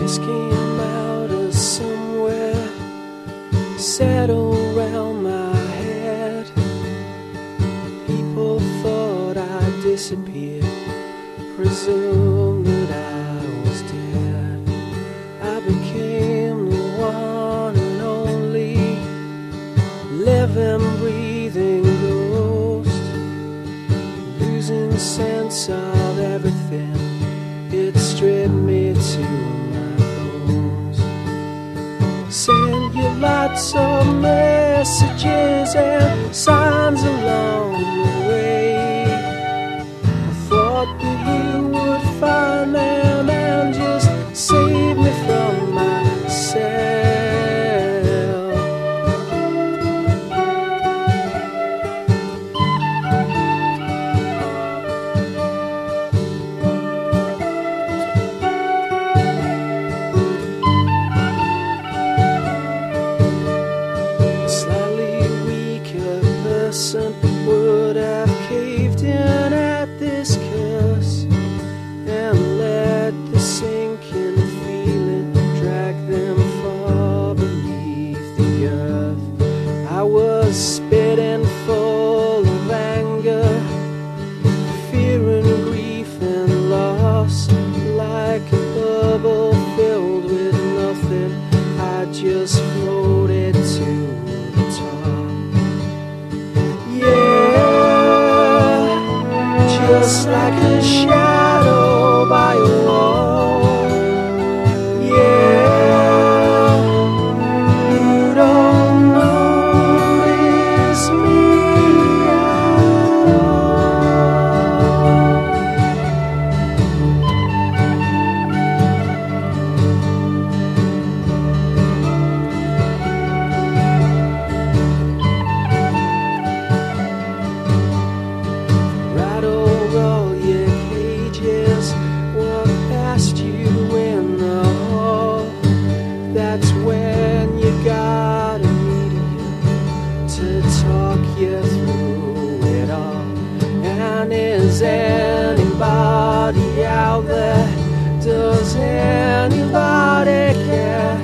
just came out of somewhere, sat around my head. People thought I disappeared, presumed that I was dead. I became the one and only living, breathing ghost, losing sense of everything. Send you lots of messages and signs along the way. Earth. I was spitting full Is anybody out there? Does anybody care?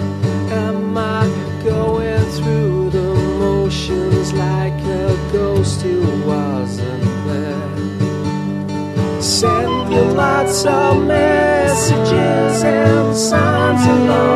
Am I going through the motions like a ghost who wasn't there? Send you lots of messages and signs along